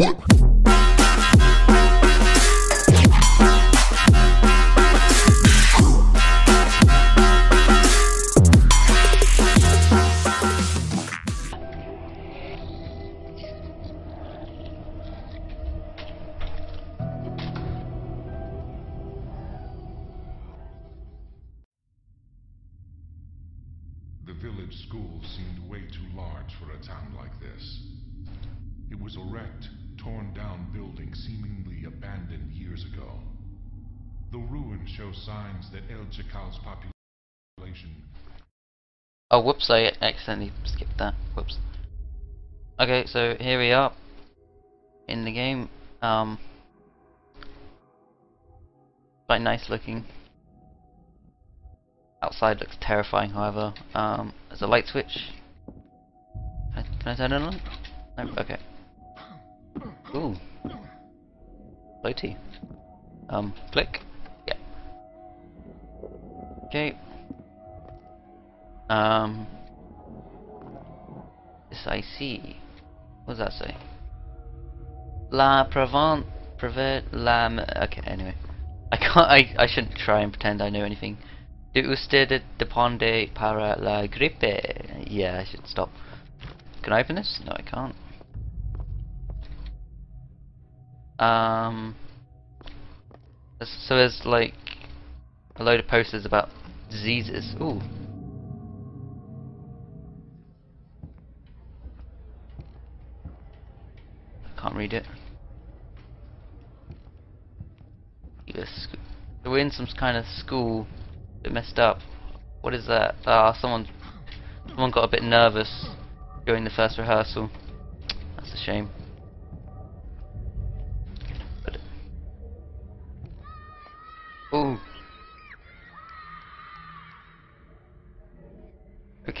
What? The village school seemed way too large for a town like this. It was wrecked, torn down building seemingly abandoned years ago. The ruins show signs that El Chacal's population Oh, whoops, I accidentally skipped that. Whoops. Okay, so here we are in the game. Um, quite nice looking. Outside looks terrifying, however. Um, there's a light switch. Can I, can I turn it on? No, okay. Ooh. Floaty. Um, click. Yeah. Okay. Um. Yes, I see. What does that say? La prevent, prevent la. Okay, anyway, I can't. I I shouldn't try and pretend I know anything. De usted depende para la gripe. Yeah, I should stop. Can I open this? No, I can't. Um. So there's like a load of posters about diseases. Ooh. I can't read it. We're in some kind of school. Bit messed up. What is that? Ah, someone, someone got a bit nervous during the first rehearsal. That's a shame.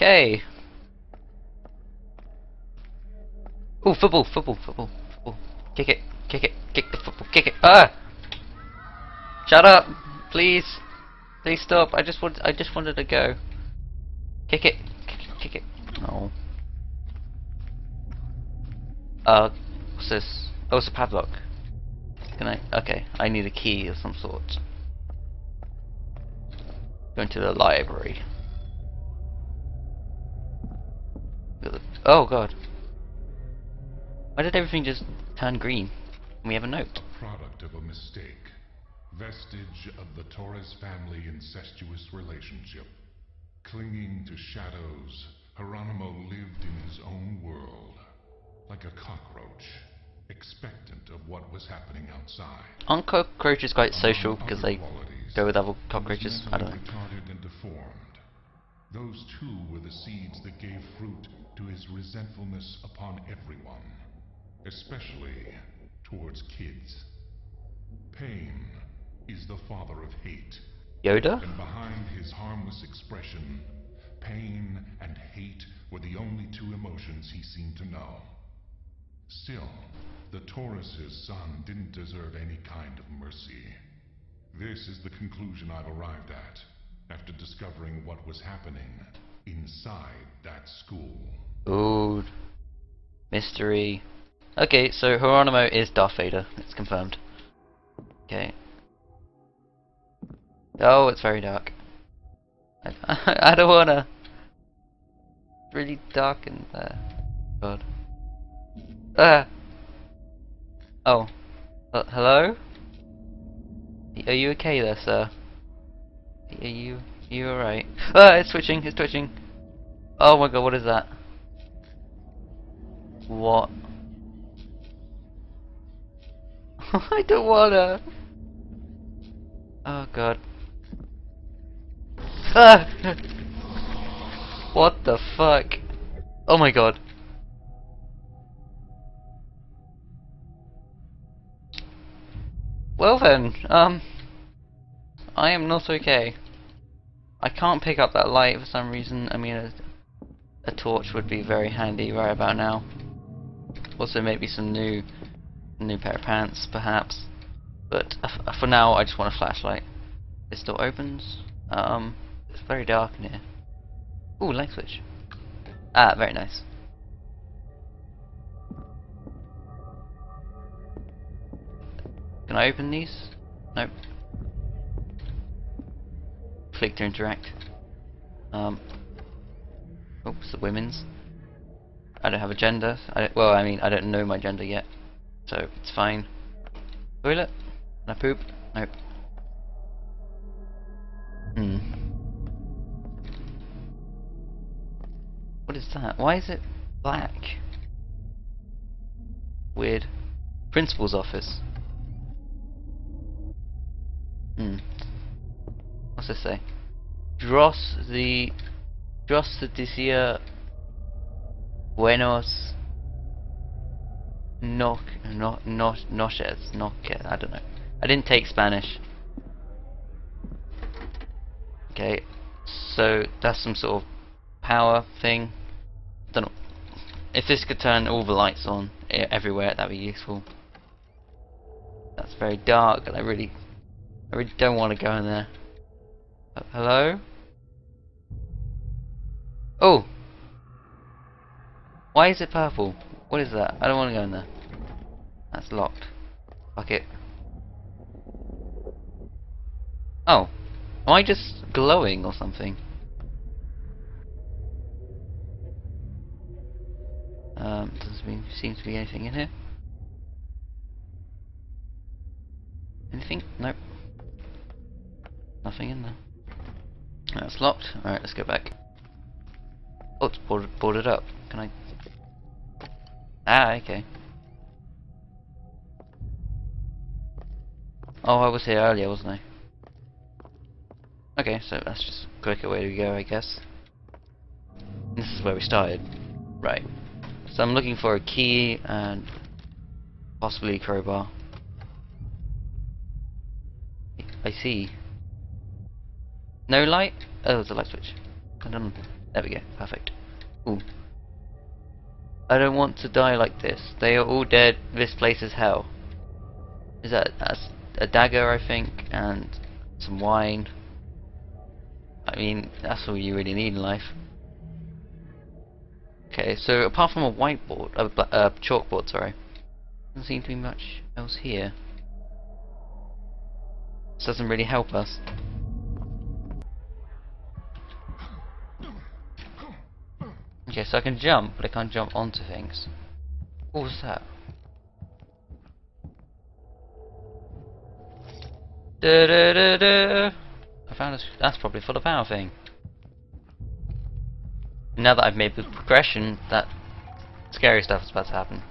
Okay. Ooh, football, football, football, football. Kick it, kick it, kick the football, kick it. Ah! Shut up, please. Please stop. I just want, I just wanted to go. Kick it, kick it, kick it. No. Uh, what's this? Oh, it's a padlock. Can I? Okay, I need a key of some sort. Going to the library. Oh god. Why did everything just turn green? We have a note. product of a mistake, vestige of the Torres family incestuous relationship. Clinging to shadows, Geronimo lived in his own world, like a cockroach, expectant of what was happening outside. Aren't cockroaches quite social because they go with other cockroaches? I don't know. Resentfulness upon everyone, especially towards kids. Pain is the father of hate, Yoda? and behind his harmless expression, pain and hate were the only two emotions he seemed to know. Still, the Torres's son didn't deserve any kind of mercy. This is the conclusion I've arrived at after discovering what was happening inside that school. Ooh. Mystery. Okay, so Hieronymo is Darth Vader. It's confirmed. Okay. Oh, it's very dark. I, I don't wanna. It's really dark in there. God. Ah. Oh. Uh, hello? Are you okay there, sir? Are you you alright? Ah, it's twitching. It's twitching. Oh my god, what is that? What? I don't wanna. Oh god. What the fuck? Oh my god. Well then, um, I am not okay. I can't pick up that light for some reason. I mean, a, a torch would be very handy right about now. Also, maybe some new, new pair of pants, perhaps. But uh, for now, I just want a flashlight. This door opens. Um, it's very dark in here. Ooh, light switch. Ah, very nice. Can I open these? Nope. Click to interact. Um. Oops, the women's. I don't have a gender. I well, I mean, I don't know my gender yet, so it's fine. Toilet? Can I poop? Nope. Hmm. What is that? Why is it black? Weird. Principal's office. Hmm. What's this say? Dross the Dross the Dicia Buenos Knock not not noches knock I don't know. I didn't take Spanish. Okay, so that's some sort of power thing. Don't know. If this could turn all the lights on everywhere, that'd be useful. That's very dark, and I really, I really don't want to go in there. Uh, hello? Oh! Why is it purple? What is that? I don't want to go in there. That's locked. Fuck it. Oh. Am I just glowing or something? Um, doesn't seem to be anything in here. Anything? Nope. Nothing in there. That's locked. Alright, let's go back. Oh, it's boarded, boarded up. Can I... Ah, okay. Oh, I was here earlier, wasn't I? Okay, so that's just a quicker way to go, I guess. This is where we started. Right. So I'm looking for a key and possibly a crowbar. I see. No light? Oh, there's a light switch. There we go. Perfect. Ooh. I don't want to die like this. They are all dead. This place is hell. Is that a dagger, I think, and some wine. I mean, that's all you really need in life. Okay, so apart from a whiteboard, a uh, uh, chalkboard, sorry, doesn't seem to be much else here. This doesn't really help us. Okay, so I can jump, but I can't jump onto things. What was that? Da da da da. I found a, that's probably for the power thing. Now that I've made the progression, that scary stuff is about to happen.